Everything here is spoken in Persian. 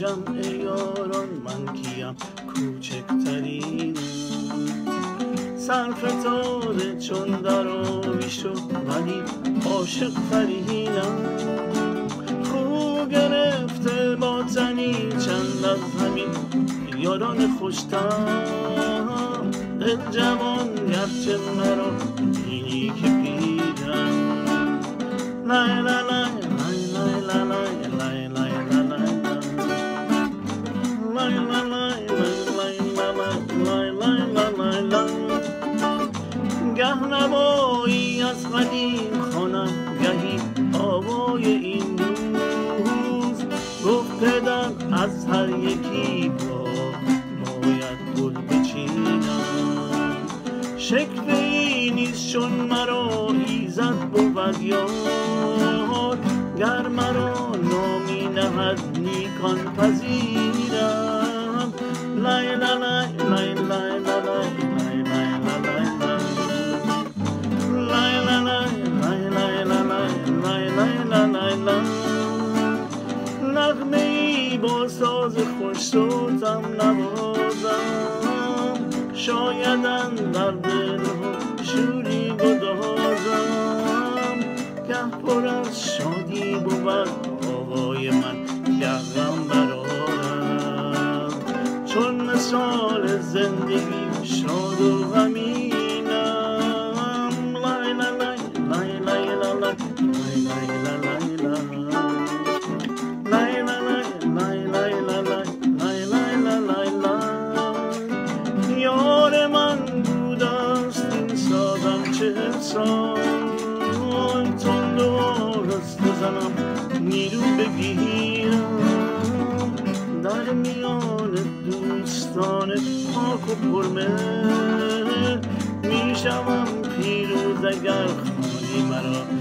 جمع یاران من کیم کوچکترین. سرفتاره چون دراوی شد ولی عاشق فرینم خو گرفته با تنی چند از همین یاران خوشتم دل جوان گرچه مرا اینی که پیرم لای از قدیم خوانم گهی آوای این روز. گفت پدر از هر یکی با باید گل بچینم. شکل ای نیست چون مرا ایزد بود یار. گر مرا نامی نهد نیکان پذیرم. لای لای لای لای لای صوتم نوازم. شایدن در دل شوری گدازم. که پر از شادی بود آقای من غم برارم چون مثال زندگی شاد و غمینم چه سال تند و آرست زنم نیرو بگیرم. در میان دوستان پاک و پرمه می‌شوم پیروز اگر خانی مرا.